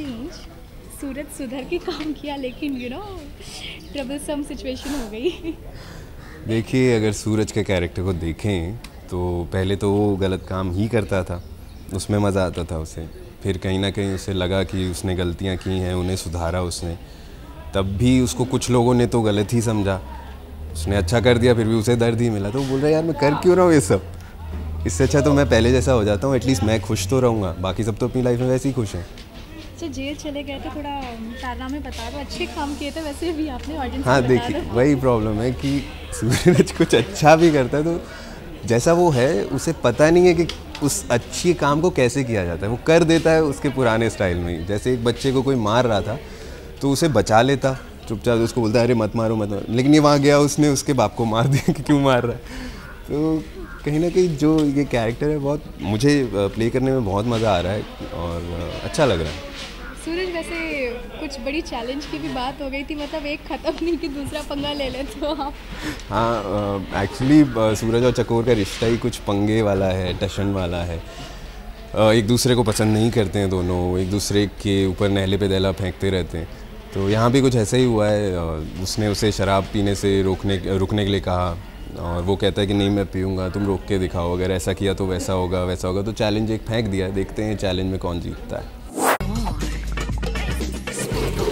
सूरज सुधर के काम किया लेकिन यू नो ट्रबलसम सिचुएशन हो गई देखिए, अगर सूरज के कैरेक्टर को देखें तो पहले तो वो गलत काम ही करता था। उसमें मज़ा आता था उसे। फिर कहीं ना कहीं उसे लगा कि उसने गलतियाँ की हैं, उन्हें सुधारा उसने। तब भी उसको कुछ लोगों ने तो गलत ही समझा। उसने अच्छा कर दिया, फिर भी उसे दर्द ही मिला। तो बोल रहा, यार, मैं कर क्यों रहा हूँ ये सब? इससे अच्छा तो मैं पहले जैसा हो जाता हूँ एटलीस्ट मैं खुश तो रहूँगा। बाकी सब तो अपनी लाइफ में वैसे ही खुश हैं। अच्छा जेल चले गए थे थोड़ा कारनामे बता दो। अच्छे काम किए थे वैसे भी आपने ऑडियंस हाँ देखिए वही प्रॉब्लम है कि सूरज कुछ अच्छा भी करता है तो जैसा वो है उसे पता नहीं है कि उस अच्छी काम को कैसे किया जाता है। वो कर देता है उसके पुराने स्टाइल में जैसे एक बच्चे को कोई मार रहा था तो उसे बचा लेता चुपचाप उसको बोलता है अरे मत मारो मत मारो। लेकिन ये वहाँ गया उसने उसके बाप को मार दिया कि क्यों मार रहा है। तो कहीं ना कहीं जो ये कैरेक्टर है बहुत मुझे प्ले करने में बहुत मज़ा आ रहा है और अच्छा लग रहा है। सूरज वैसे कुछ बड़ी चैलेंज की भी बात हो गई थी मतलब एक ख़त्म नहीं कि दूसरा पंगा ले ले तो आप। हाँ एक्चुअली सूरज और चकोर का रिश्ता ही कुछ पंगे वाला है टशन वाला है। एक दूसरे को पसंद नहीं करते हैं दोनों एक दूसरे के ऊपर नहले पे दहला फेंकते रहते हैं। तो यहाँ भी कुछ ऐसा ही हुआ है उसने उसे शराब पीने से रोकने रुकने के लिए कहा। और वो कहता है कि नहीं, मैं पीऊँगा, तुम रोक के दिखाओ, अगर ऐसा किया तो वैसा होगा वैसा होगा। तो चैलेंज एक फेंक दिया, देखते हैं चैलेंज में कौन जीतता है। oh